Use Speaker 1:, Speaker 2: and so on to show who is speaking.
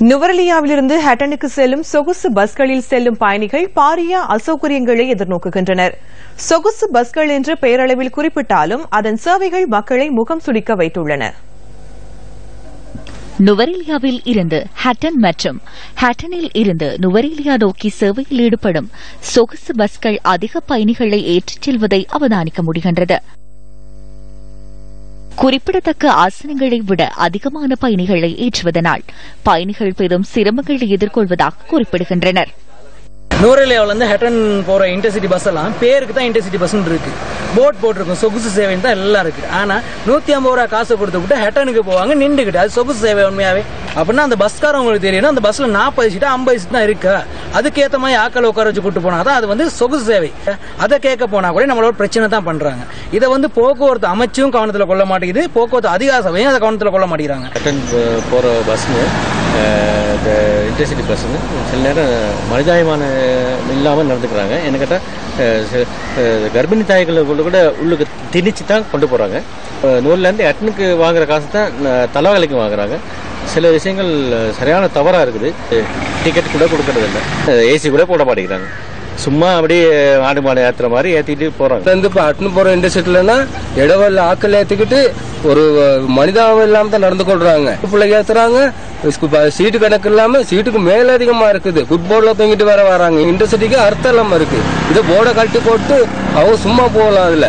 Speaker 1: நுவரலியாவிலிருந்து ஹட்டனுக்கு செல்லும் சொகுசு பஸ்களில் செல்லும் பயணிகள் பாரிய அசௌகரியங்களை எதிர்நோக்குகின்றனர். சொகுசு பஸ்கள் என்று பெயரளவில் குறிப்பிட்டாலும் அதன் சேவைகள் மக்களை முகம் சுளிக்க வைத்துள்ளன.
Speaker 2: நுவரேலியாவில் இருந்து ஹட்டன் மற்றும் ஹட்டனில் இருந்து நுவரேலியா நோக்கி சேவையில் ஈடுபடும் சொகுசு பஸ்கள் அதிக பயணிகளை ஏற்றிச் செல்வதை அவதானிக்க முடிகின்றது. குறிப்பிடத்தக்க ஆசனங்களை விட அதிகமான பயணிகளை ஏற்றுவதனால் பயணிகள் பெரும் சிரமங்களை எதிர்கொள்வதாக குறிப்பிடுகின்றனர்.
Speaker 3: நூரேலியாவில் ஹெட்டன் போகிற இன்டர்சிட்டி பஸ் எல்லாம் பேருக்கு தான் இன்டர்சிட்டி பஸ்ன்னு இருக்கு. போட் போட்டிருக்கும். சொகுசு சேவைன்னு தான் எல்லாம் இருக்கு. ஆனால் நூற்றி ஐம்பது ரூபா காசு கொடுத்து விட்டு ஹெட்டனுக்கு போவாங்க நின்றுக்கிட்டு. அது சொகுசு சேவை உண்மையாவே. அப்படின்னா அந்த பஸ்காரன் உங்களுக்கு தெரியணும் அந்த பஸ்ல நாற்பது சீட்டு ஐம்பது சீட் தான் இருக்கு? அதுக்கேற்ற மாதிரி ஆக்கள் உட்கார வச்சு கூட்டு போனா தான் அது வந்து சொகுசு சேவை. அதை கேட்க போனா கூட நம்மளோட பிரச்சனை தான் பண்றாங்க. இதை வந்து போக்குவரத்து அமைச்சும் கவனத்தில் கொள்ள மாட்டேங்குது. போக்குவரத்து அதிகார சபையும் அதை கவனத்தில் கொள்ள மாட்டேங்கிறாங்க.
Speaker 4: ரிட்டன் போகிற பஸ்ஸுங்க இந்த இன்டர்சிட்டி பஸ்ஸுங்க சில நேரம் மனிதாயமான இல்லாமல் நடந்துக்கிறாங்க. என்ன கேட்டால் கர்ப்பிணி தாய்களை கூட உள்ளுக்கு திணிச்சு தான் கொண்டு போகிறாங்க நூறுலேருந்து எட்டனுக்கு வாங்குற காசு தான் தலைவாலைக்கு வாங்குறாங்க. சில விஷயங்கள் சரியான தவறாக இருக்குது. டிக்கெட் கூட கொடுக்கறதில்ல. ஏசி கூட போட மாட்டேங்கிறாங்க. சும்மா அப்படியே ஆடு மாடு ஏற்றுற மாதிரி ஏற்றிட்டு போறாங்க.
Speaker 5: வந்து இப்போ அட்னு போற இண்டஸ்ட்ரியிலனா இடவெல்ல ஆக்கள் ஏத்திக்கிட்டு ஒரு மனிதாபம் இல்லாம தான் நடந்து கொள்றாங்க. பிள்ளைங்க ஏத்துறாங்க. சீட்டு கணக்கு இல்லாம சீட்டுக்கு மேல அதிகமா இருக்குது. ஃபுட்பால்ல தூங்கிட்டு வேற வராங்க. இண்டஸ்ட்ரிக்கு அர்த்தம் இல்லாம இருக்கு. இதை போர்டை கழட்டி போட்டு அவங்க சும்மா போகலாம் அதுல.